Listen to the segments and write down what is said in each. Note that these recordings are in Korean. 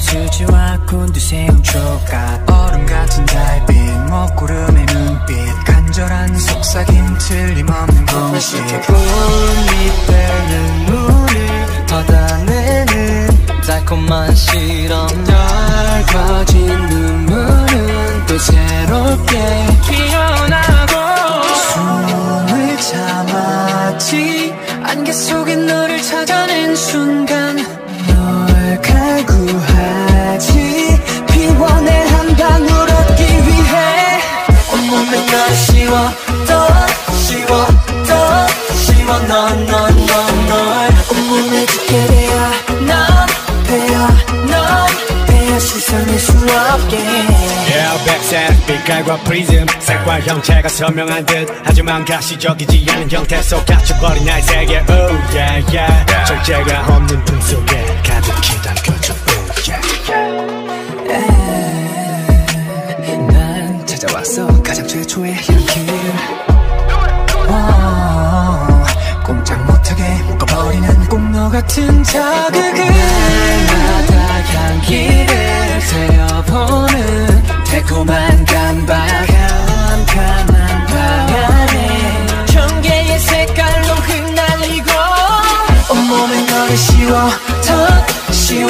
수지와 곤두세운 조각. 얼음 같은 달빛 먹구름의 눈빛. 간절한 속삭임 틀림없는 공식. 꽃잎들 눈 온몸에 넌넌수 없게. Yeah, 백색 빛깔과 프리즘. 색과 형체가 선명한 듯. 하지만 가시적이지 않은 형태 속 갇혀버린 나의 세계. Oh yeah yeah. 절제가 없는 품 속에 가득히 담겨져 Oh yeah 난 찾아왔어 가장 최초의 향기를 너 같은 자극을 날마다 향기를 새어보는 달콤한 감각 캄캄한 방 안에 경계의 색깔로 흩날리고 온몸에 너를 씌워 더 씌워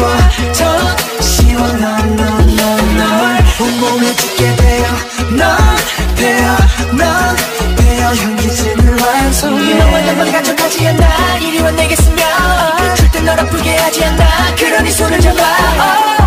더 씌워 넌넌넌널 온몸에 죽게 되어 넌 되어 넌 되어. 향기짐을 완성해. 너와 나만 가져가지 않아 이리와 내게 스며 그러니 손을 잡아.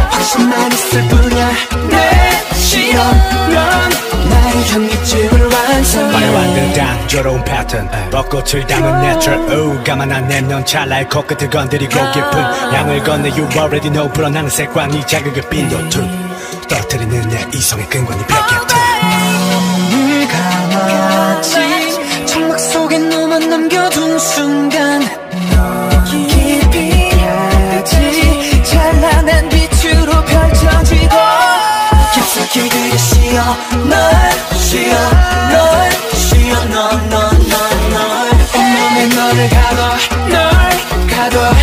확신만 있을 뿐이야. 내 시험 넌 나의 향기짐을 완성해 화려한 듯한 조로운 패턴. 벚꽃을 담은 내추럴 오 가만한 내면 찰나의 코끝을 건드리고 깊은 양을 건네. You already know. 불어나는 색과 네 자극의 빈도투 떨어뜨리는 내 이성의 끈과 네 벽의 틈 눈을 감 쉬어 널 쉬어 널 쉬어 넌넌넌널 온몸에 너를 가둬 널 가둬 널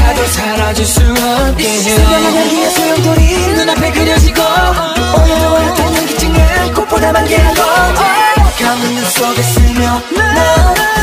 가둬. 사라질 수 없게 선명한 향기의 소용돌이 눈앞에 그려지고 오늘도 꽃보다 감은 눈 속에 스며 넌